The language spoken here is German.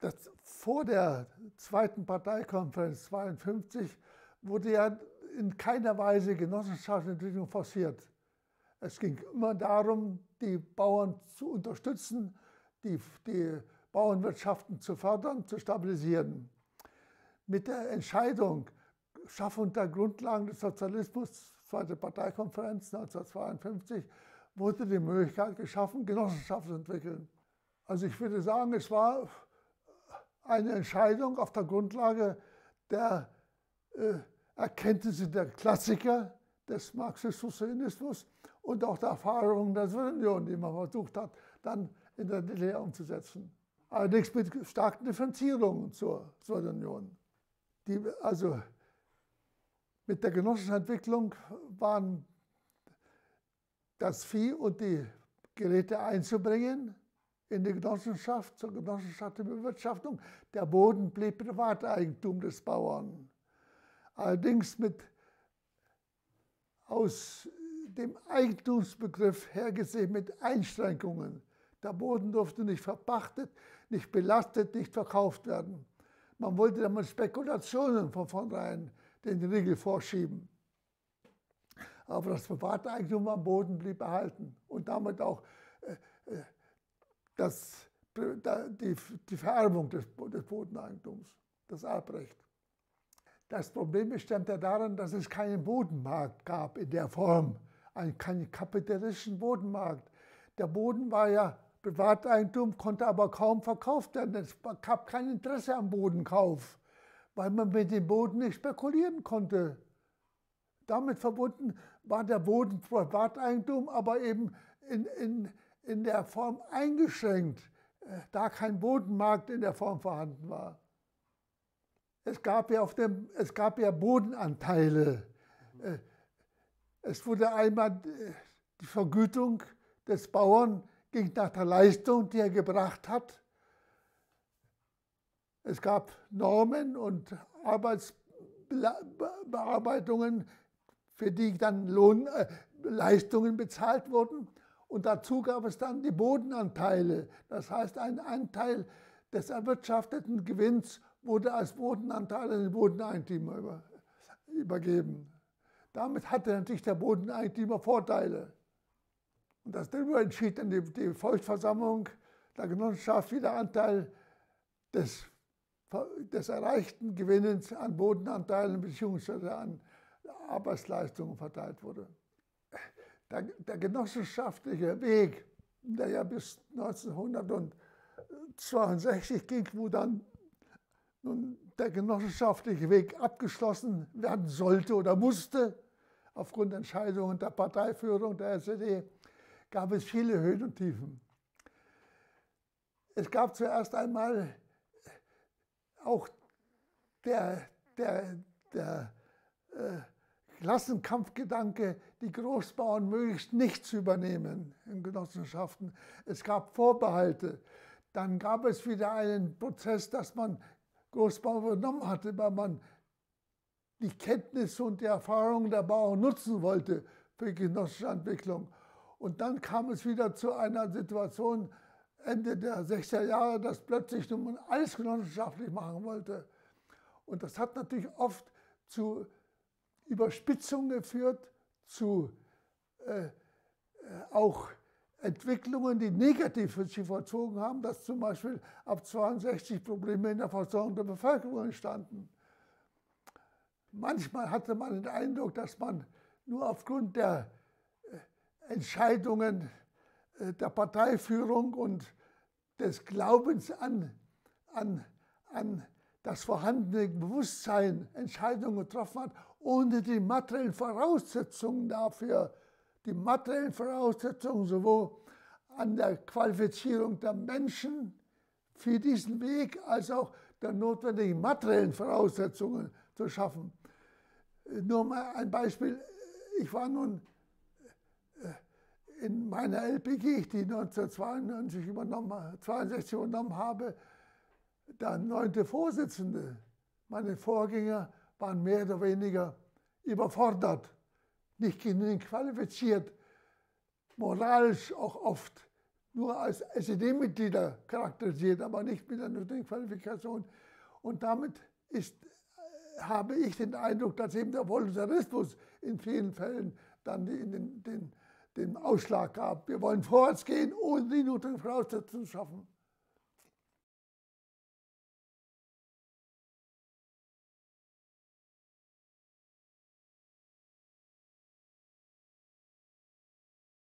das, vor der zweiten Parteikonferenz 52 wurde ja in keiner Weise Genossenschaftsentwicklung forciert. Es ging immer darum, die Bauern zu unterstützen, die, die Bauernwirtschaften zu fördern, zu stabilisieren. Mit der Entscheidung Schaffung der Grundlagen des Sozialismus, zweite Parteikonferenz 1952, wurde die Möglichkeit geschaffen, Genossenschaften zu entwickeln. Also ich würde sagen, es war eine Entscheidung auf der Grundlage der äh, Erkenntnisse der Klassiker des Marxismus-Leninismus und auch der Erfahrungen der Sowjetunion, die man versucht hat, dann in der DDR umzusetzen. Allerdings mit starken Differenzierungen zur Sowjetunion. Die, also mit der Genossenschaftsentwicklung waren das Vieh und die Geräte einzubringen in die Genossenschaft, zur genossenschaftlichen Bewirtschaftung. Der Boden blieb Privateigentum des Bauern. Allerdings mit aus dem Eigentumsbegriff hergesehen mit Einschränkungen. Der Boden durfte nicht verpachtet, nicht belastet, nicht verkauft werden. Man wollte damit Spekulationen von vornherein den Riegel vorschieben. Aber das Privateigentum am Boden blieb erhalten und damit auch äh, äh, das, die, die Vererbung des, des Bodeneigentums, das Erbrecht. Das Problem bestand ja darin, dass es keinen Bodenmarkt gab in der Form, einen, keinen kapitalistischen Bodenmarkt. Der Boden war ja Privateigentum, konnte aber kaum verkauft werden. Es gab kein Interesse am Bodenkauf, weil man mit dem Boden nicht spekulieren konnte. Damit verbunden war der Boden Privateigentum, aber eben in, in, in der Form eingeschränkt, äh, da kein Bodenmarkt in der Form vorhanden war. Es gab ja, auf dem, es gab ja Bodenanteile. Äh, es wurde einmal äh, die Vergütung des Bauern ging nach der Leistung, die er gebracht hat. Es gab Normen und Arbeitsbearbeitungen, für die dann Lohn, äh, Leistungen bezahlt wurden. Und dazu gab es dann die Bodenanteile. Das heißt, ein Anteil des erwirtschafteten Gewinns wurde als Bodenanteil an den Bodeneigentümer über, übergeben. Damit hatte natürlich der Bodeneigentümer Vorteile. Und das darüber entschied dann die, die Volksversammlung der Genossenschaft, wie der Anteil des, des erreichten Gewinnens an Bodenanteilen bzw. an Arbeitsleistungen verteilt wurde. Der, der genossenschaftliche Weg, der ja bis 1962 ging, wo dann nun der genossenschaftliche Weg abgeschlossen werden sollte oder musste, aufgrund Entscheidungen der Parteiführung der SED, gab es viele Höhen und Tiefen. Es gab zuerst einmal auch der, der, der äh, Klassenkampfgedanke, die Großbauern möglichst nicht zu übernehmen in Genossenschaften. Es gab Vorbehalte. Dann gab es wieder einen Prozess, dass man Großbauern übernommen hatte, weil man die Kenntnisse und die Erfahrungen der Bauern nutzen wollte für genossenschaftliche Entwicklung. Und dann kam es wieder zu einer Situation Ende der 60er Jahre, dass plötzlich man alles genossenschaftlich machen wollte. Und das hat natürlich oft zu Überspitzungen geführt, zu äh, äh auch Entwicklungen, die negativ für sich vollzogen haben, dass zum Beispiel ab 62 Probleme in der Versorgung der Bevölkerung entstanden. Manchmal hatte man den Eindruck, dass man nur aufgrund der äh, Entscheidungen äh, der Parteiführung und des Glaubens an, an, an das vorhandene Bewusstsein Entscheidungen getroffen hat, ohne die materiellen Voraussetzungen dafür die materiellen Voraussetzungen sowohl an der Qualifizierung der Menschen für diesen Weg als auch der notwendigen materiellen Voraussetzungen zu schaffen. Nur mal ein Beispiel. Ich war nun äh, in meiner LPG, die 1992 übernommen, 62 übernommen habe, der neunte Vorsitzende. Meine Vorgänger waren mehr oder weniger überfordert nicht genügend qualifiziert, moralisch auch oft nur als SED-Mitglieder charakterisiert, aber nicht mit der nötigen Qualifikation. Und damit ist, habe ich den Eindruck, dass eben der Voluntarismus in vielen Fällen dann den, den, den, den Ausschlag gab. Wir wollen vorwärts gehen, ohne die notwendigen Voraussetzungen zu schaffen.